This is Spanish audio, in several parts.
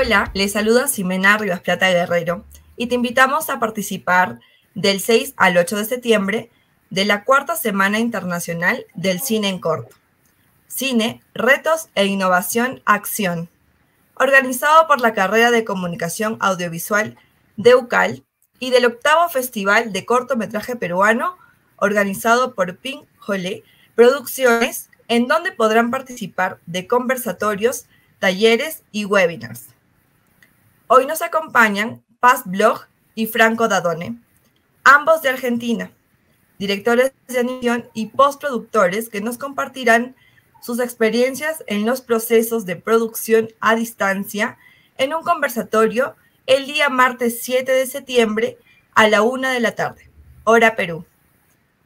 Hola, les saluda Ximena Rivas Plata Guerrero y te invitamos a participar del 6 al 8 de septiembre de la cuarta Semana Internacional del Cine en Corto. Cine, Retos e Innovación Acción, organizado por la carrera de Comunicación Audiovisual de UCAL y del octavo Festival de Cortometraje Peruano, organizado por Pink Jolé Producciones, en donde podrán participar de conversatorios, talleres y webinars. Hoy nos acompañan Paz Blog y Franco Dadone, ambos de Argentina, directores de animación y postproductores que nos compartirán sus experiencias en los procesos de producción a distancia en un conversatorio el día martes 7 de septiembre a la una de la tarde, hora Perú.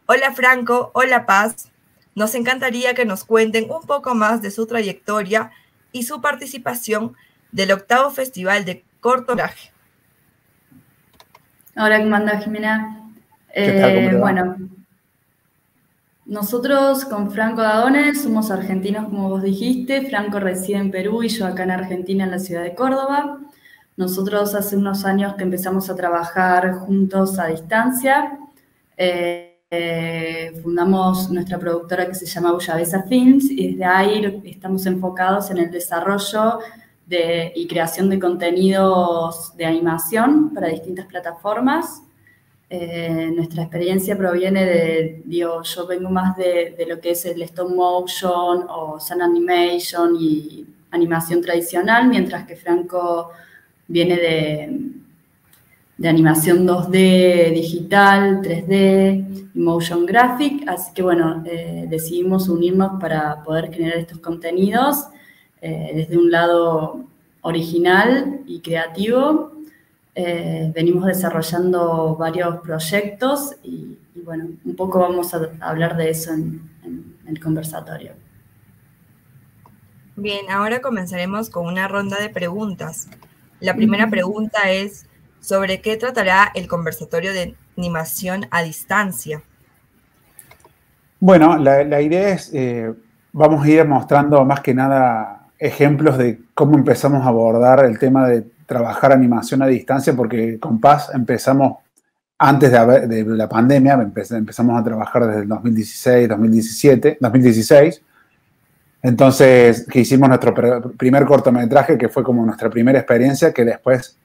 Hola Franco, hola Paz. Nos encantaría que nos cuenten un poco más de su trayectoria y su participación del octavo Festival de cortometraje. Hola, ¿cómo andas, Jimena? Eh, bueno, nosotros con Franco Dadones somos argentinos, como vos dijiste. Franco reside en Perú y yo acá en Argentina, en la ciudad de Córdoba. Nosotros hace unos años que empezamos a trabajar juntos a distancia. Eh, eh, fundamos nuestra productora que se llama Bullavesa Films y desde ahí estamos enfocados en el desarrollo y creación de contenidos de animación para distintas plataformas. Eh, nuestra experiencia proviene de, digo, yo vengo más de, lo que es el stop motion o sun animation y animación tradicional, mientras que Franco viene de, de animación 2D, digital, 3D y motion graphic. Así que bueno, eh, decidimos unirnos para poder generar estos contenidos eh, desde un lado original y creativo. Eh, venimos desarrollando varios proyectos y, bueno, un poco vamos a hablar de eso en, el conversatorio. Bien, ahora comenzaremos con una ronda de preguntas. La primera pregunta es, ¿sobre qué tratará el conversatorio de animación a distancia? Bueno, la, idea es, eh, vamos a ir mostrando más que nada ejemplos de cómo empezamos a abordar el tema de trabajar animación a distancia, porque con Paz empezamos antes de, la pandemia, empezamos a trabajar desde el 2016, 2017, 2016. Entonces, que hicimos nuestro primer cortometraje, que fue como nuestra primera experiencia, que después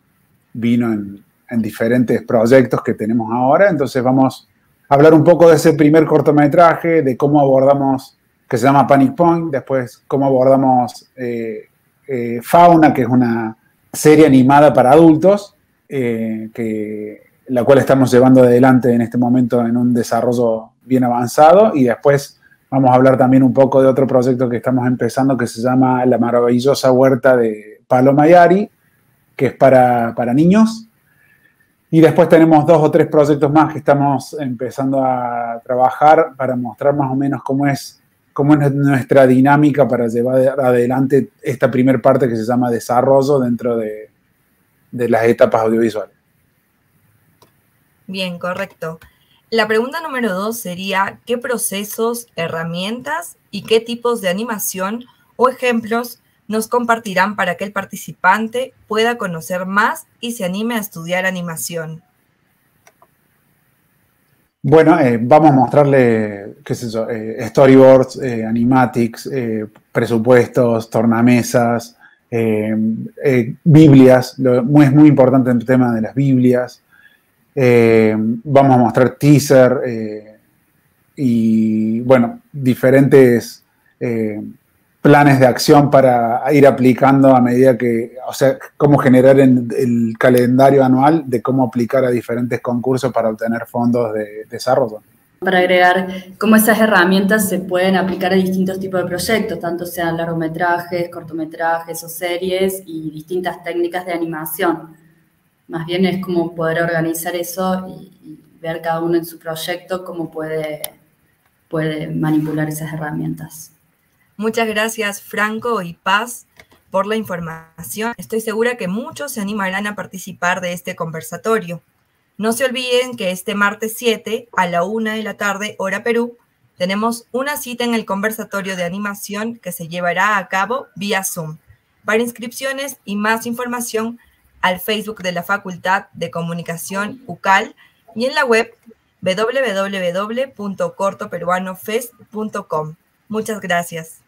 vino en, en diferentes proyectos que tenemos ahora. Entonces, vamos a hablar un poco de ese primer cortometraje, de cómo abordamos que se llama Panic Point, después cómo abordamos eh, eh, Fauna, que es una serie animada para adultos, eh, la cual estamos llevando adelante en este momento en un desarrollo bien avanzado, y después vamos a hablar también un poco de otro proyecto que estamos empezando que se llama La maravillosa huerta de Paloma Yari, que es para, para niños, y después tenemos dos o tres proyectos más que estamos empezando a trabajar para mostrar más o menos cómo es cómo es nuestra dinámica para llevar adelante esta primera parte que se llama desarrollo dentro de, las etapas audiovisuales. Bien, correcto. La pregunta número dos sería, ¿qué procesos, herramientas y qué tipos de animación o ejemplos nos compartirán para que el participante pueda conocer más y se anime a estudiar animación? Bueno, eh, vamos a mostrarle, eh, storyboards, eh, animatics, presupuestos, tornamesas, Biblias. es muy importante el tema de las Biblias. vamos a mostrar teaser y, bueno, diferentes planes de acción para ir aplicando a medida que, o sea, cómo generar el calendario anual de cómo aplicar a diferentes concursos para obtener fondos de desarrollo. Para agregar cómo esas herramientas se pueden aplicar a distintos tipos de proyectos, tanto sean largometrajes, cortometrajes o series y distintas técnicas de animación. Más bien es como poder organizar eso y, ver cada uno en su proyecto cómo puede, puede manipular esas herramientas. Muchas gracias Franco y Paz por la información. Estoy segura que muchos se animarán a participar de este conversatorio. No se olviden que este martes 7 a la una de la tarde, hora Perú, tenemos una cita en el conversatorio de animación que se llevará a cabo vía Zoom. Para inscripciones y más información al Facebook de la Facultad de Comunicación UCAL y en la web www.cortoperuanofest.com. Muchas gracias.